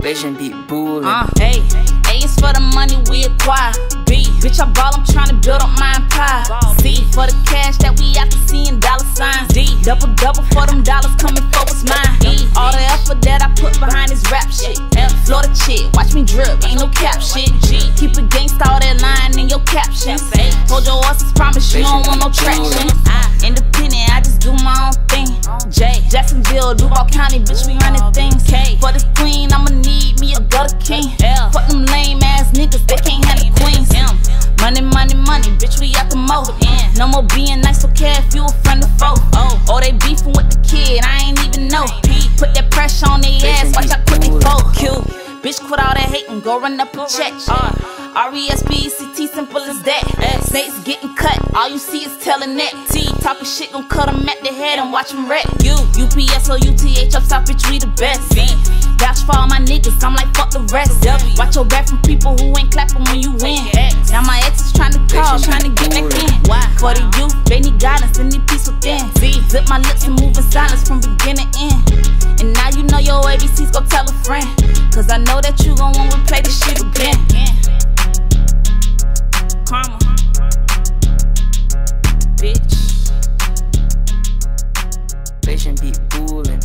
Vision be bullin'. Uh, A, A is for the money we acquire. B, bitch, I ball, I'm tryna build up my empire. C, for the cash that we out to seeing dollar signs. D, double double for them dollars coming for what's mine. E, all the effort that I put behind this rap shit. F, Florida chick, watch me drip, ain't no cap shit. G, keep it gangsta, all that line in your captions. Hold your horses, promise you don't want no traction. I, independent, I just do my own thing. J, Jacksonville, Duval County, bitch, we running things. K, for this queen, I'ma no more being nice, so care if you a friend or foe. O, oh, they beefing with the kid, I ain't even know. Put that pressure on their ass, watch I quit they fold. Q, bitch, quit all that hating, go run up a check. Uh, R, R-E-S-P-E-C-T, simple as that. Snakes getting cut, all you see is telling that. T, talking shit, gon' cut them at the head and watch them wreck. U, UPS or UTH, up top, bitch, we the best. V, vouch for all my niggas, I'm like, fuck the rest. W, watch your back from people who ain't clapping when you win. Now my ex is trying to call, trying to get back in. Why? For the youth, they need guidance and need peace within. Z, zip my lips and move in silence from beginning to end. And now you know your ABCs, go tell a friend. Cause I know that you gon' wanna replay this shit again. Karma. Bitch. Vision be bullin'.